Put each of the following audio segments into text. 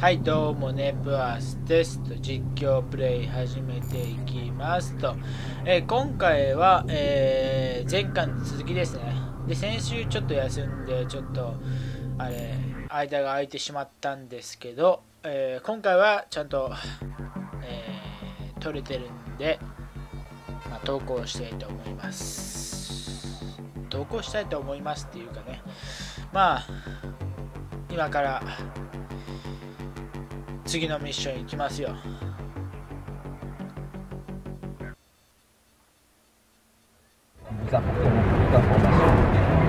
はいどうもネプアスですと実況プレイ始めていきますと、えー、今回は、えー、前回の続きですね。で先週ちょっと休んでちょっとあれ間が空いてしまったんですけど、えー、今回はちゃんと、えー、撮れてるんで、まあ、投稿したいと思います。投稿したいと思いますっていうかね。まあ今から次のミッション行きますよ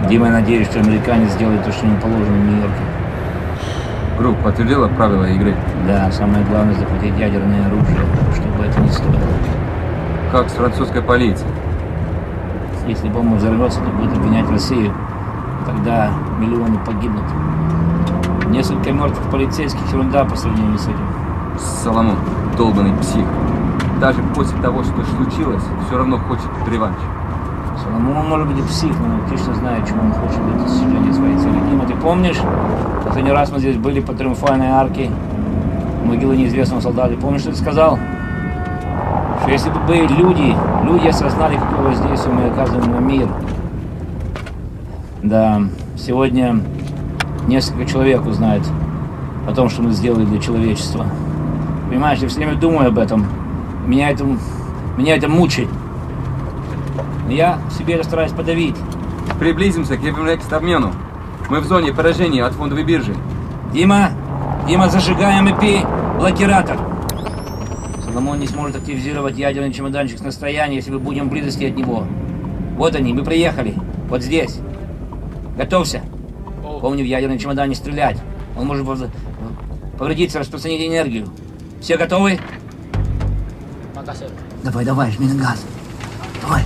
Дима, я надеюсь, что американец сделает то, что ему положено в Нью-Йорке. Группа подтвердила правила игры? Да, самое главное захватить ядерное оружие, чтобы это не стоило. Как с французской полицией? Если бомба взорвется, то будет обвинять Россию. Тогда миллионы погибнут. Несколько мертвых полицейских ерунда по сравнению с этим. Соломон, долбанный псих. Даже после того, что случилось, все равно хочет реванш. Соломон может быть и псих, но он точно знает, чего он хочет для достижения своей цели. Дима, ты помнишь, последний раз мы здесь были по триумфальной арке, могилы неизвестного солдата. Помнишь, что ты сказал? Что если бы были люди, люди осознали, какое воздействие мы оказываем на мир. Да, сегодня несколько человек узнает о том, что мы сделали для человечества. Понимаешь, я все время думаю об этом. Меня это, меня это мучает. Но я себе стараюсь подавить. Приблизимся к обмену. Мы в зоне поражения от фондовой биржи. Дима, Дима, зажигаем ИП блокиратор. Соломон не сможет активизировать ядерный чемоданчик с настояния, если мы будем в близости от него. Вот они, мы приехали. Вот здесь. Готовься. Помни, в ядерный чемодан не стрелять. Он может повредиться, распространить энергию. Все готовы? Давай, давай, жми на газ. Давай.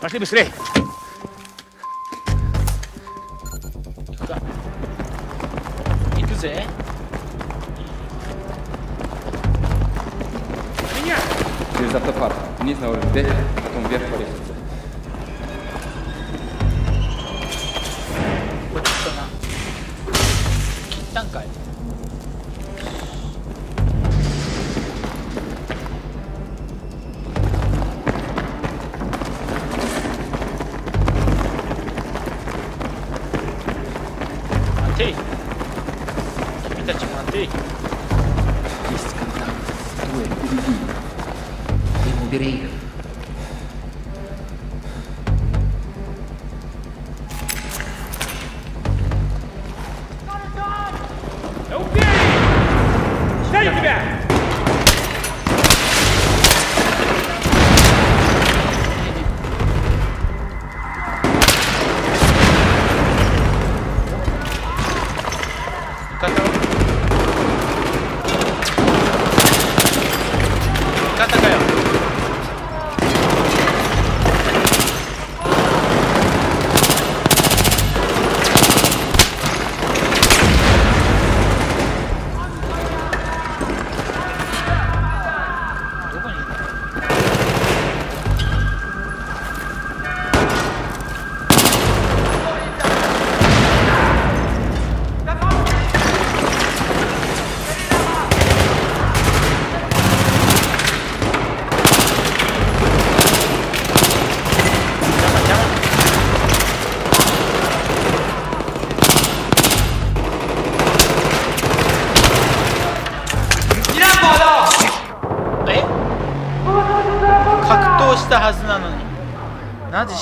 Пошли быстрей. Через автопарк. Вниз на уровень 5, потом вверх по лестнице.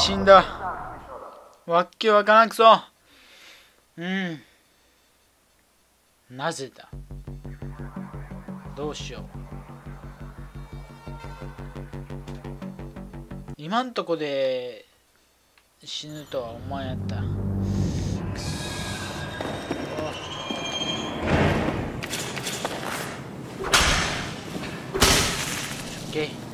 死んだ。わっけわからんくそ。うん。なぜだ？どうしよう。今んとこで死ぬとは思わんやった。オッケー。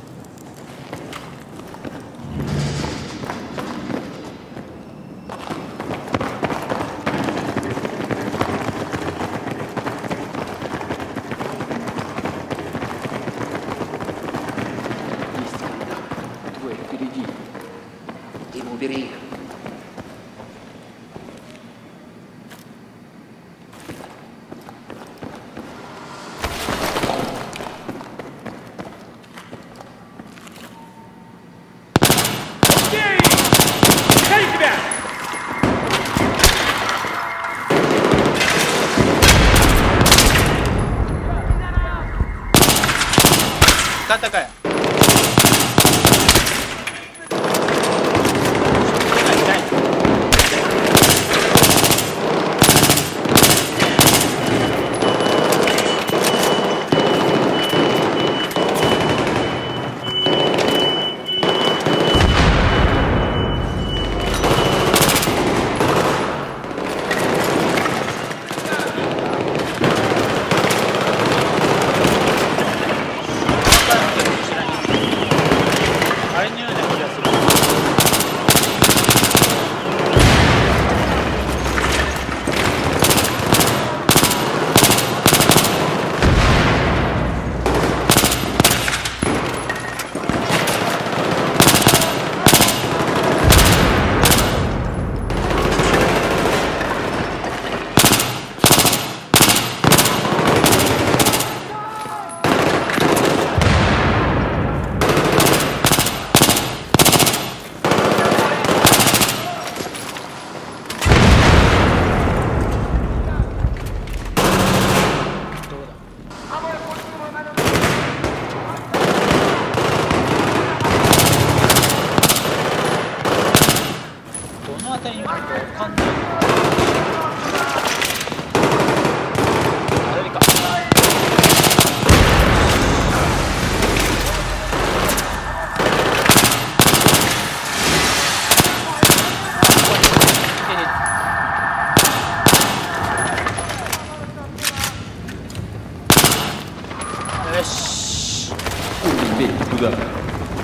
Değil, bu da.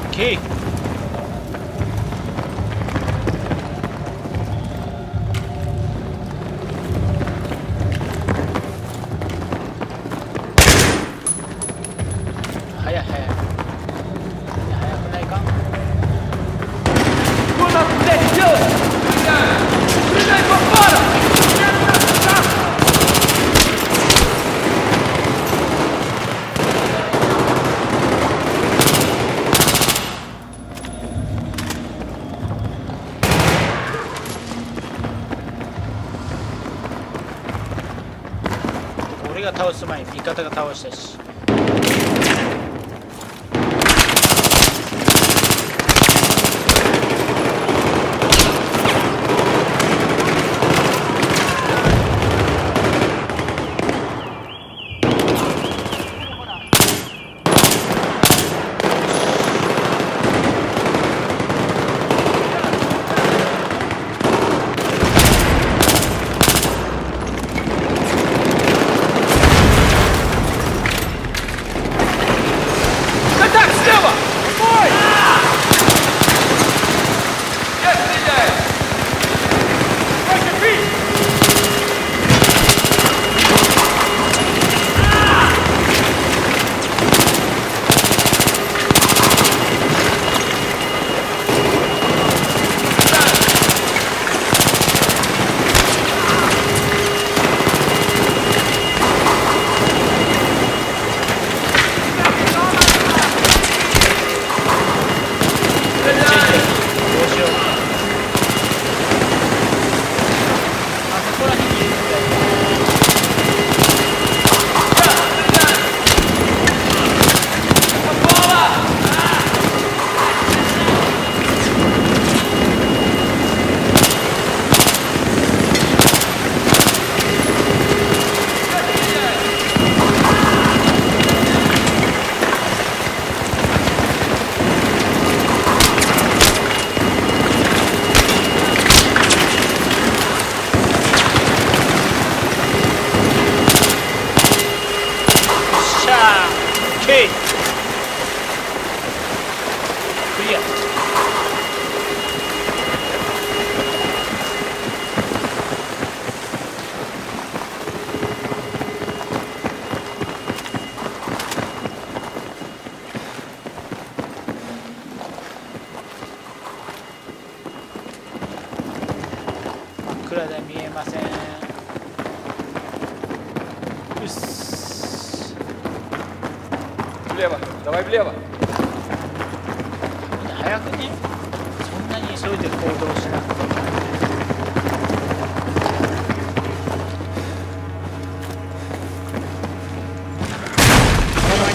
Okey.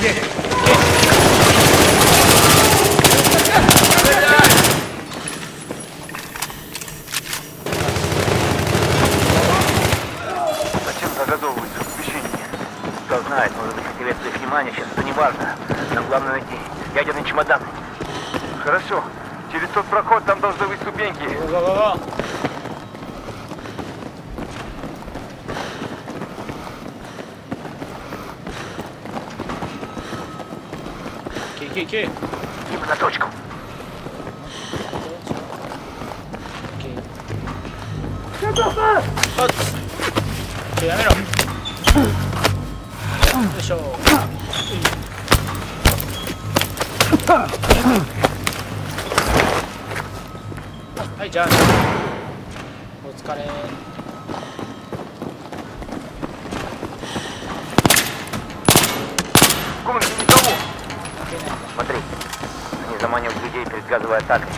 谢はいじゃあお疲れ Смотри, они заманивают людей перед газовой атакой.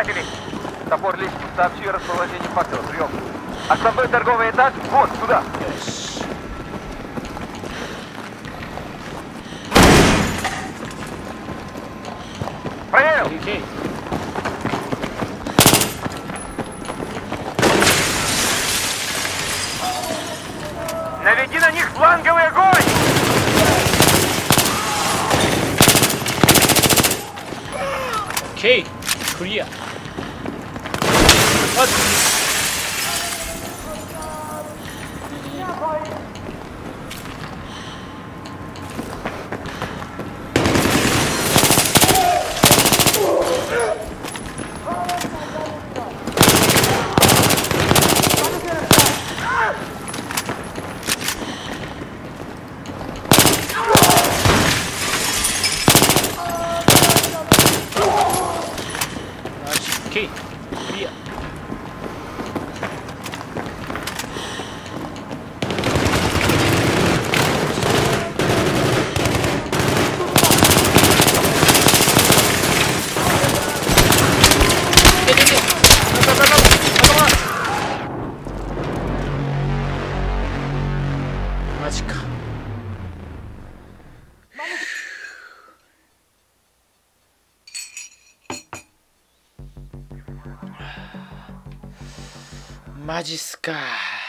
Искатели! Топор лишним. Сообщи расположение факела. Прием. Основной торговый этаж вот сюда. Проверил! Алексей. Наведи на них фланговый огонь! Okay, clear. はい God.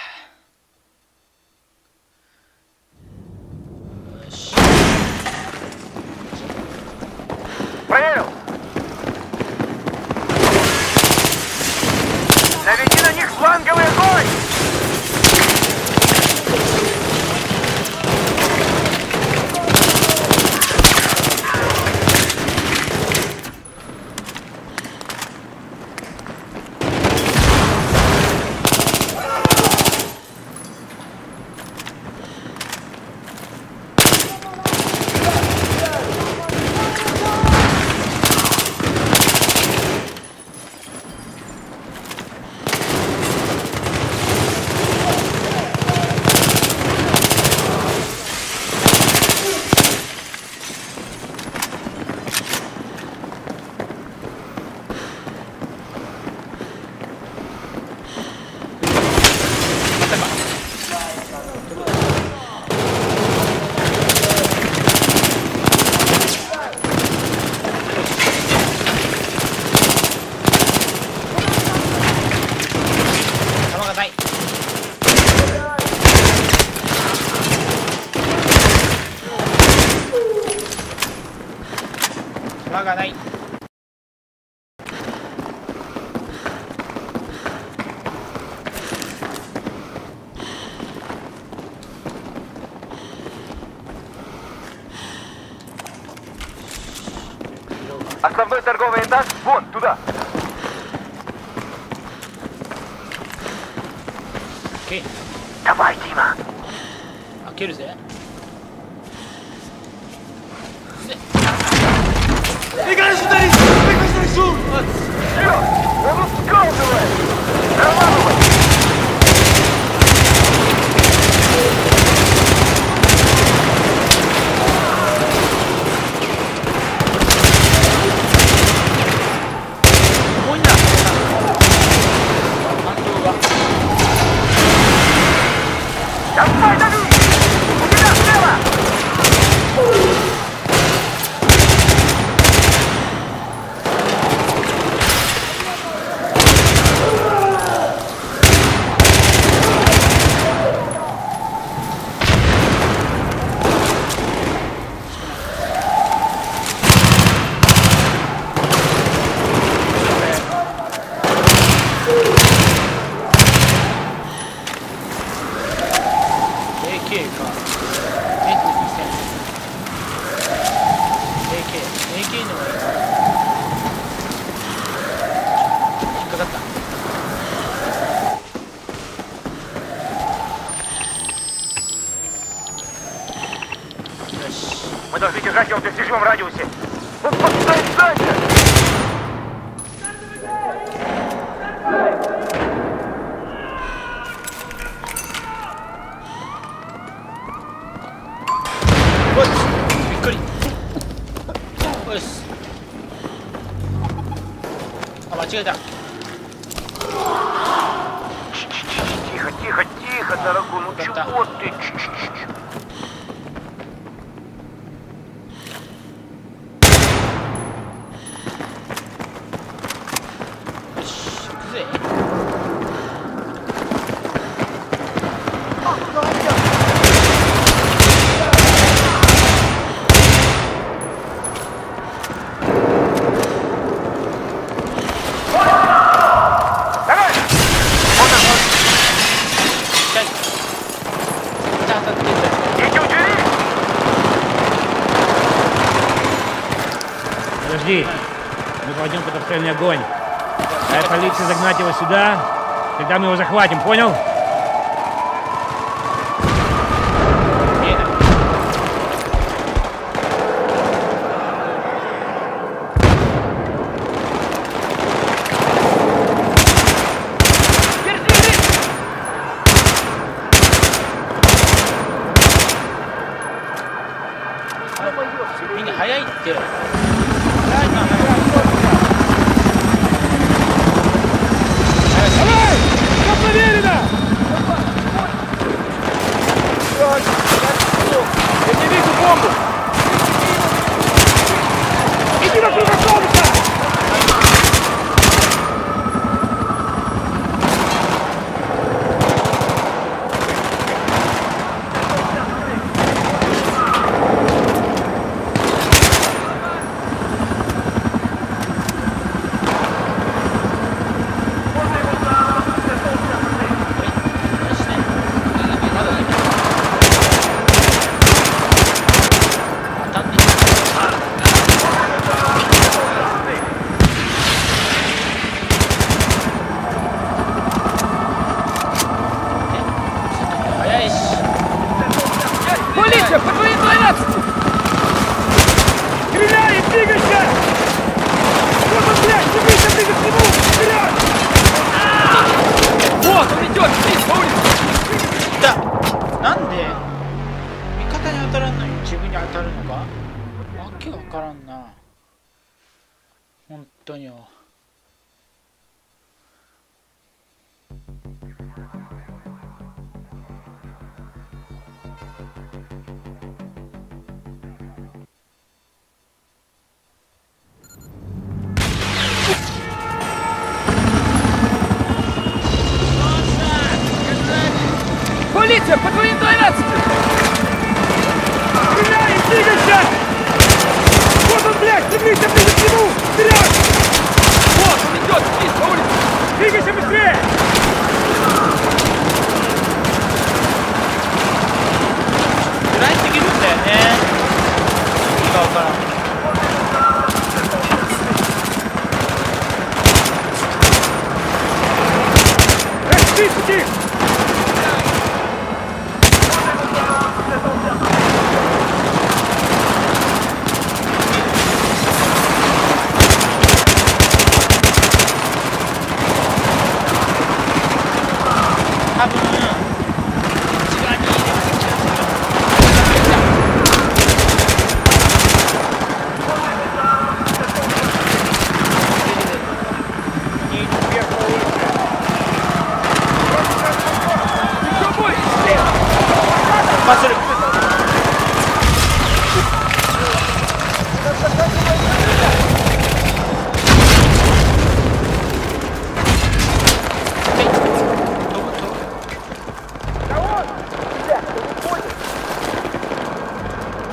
AK var. Net mi AK. AK の引っかかった。Мы должны держать его в достижимом радиусе. 是的 огонь. Дай полиции загнать его сюда, когда мы его захватим, понял?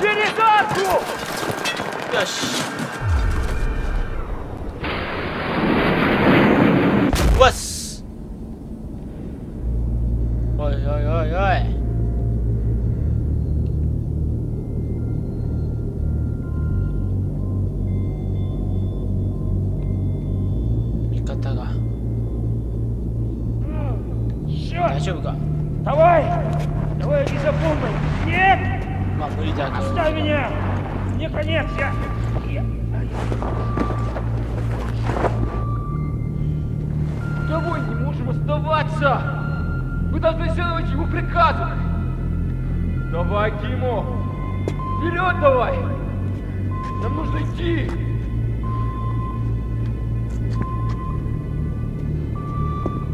Передатку! Yes.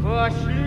Vou achar.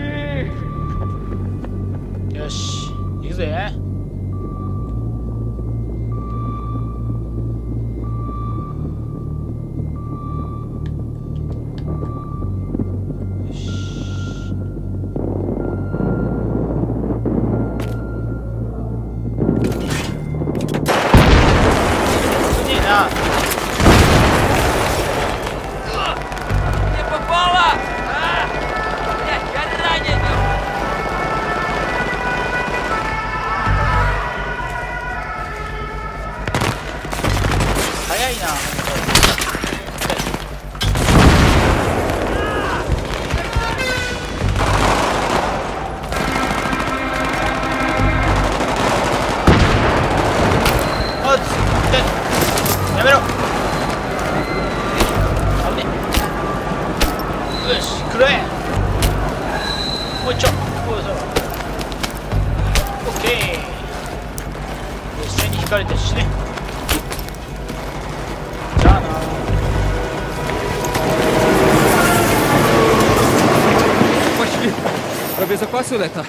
это?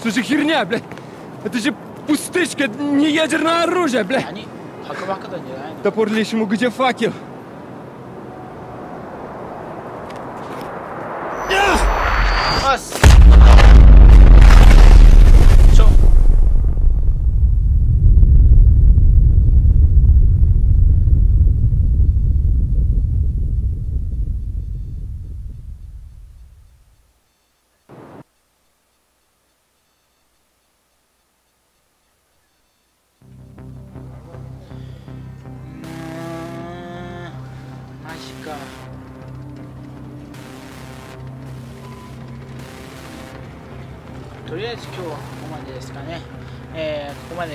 Что за херня, блядь? Это же пустышка, не ядерное оружие, блядь! Они... А? Да ему где факел?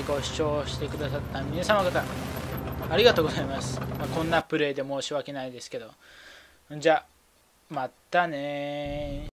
ご視聴してくださった皆様方ありがとうございます、まあ、こんなプレイで申し訳ないですけど。じゃまたね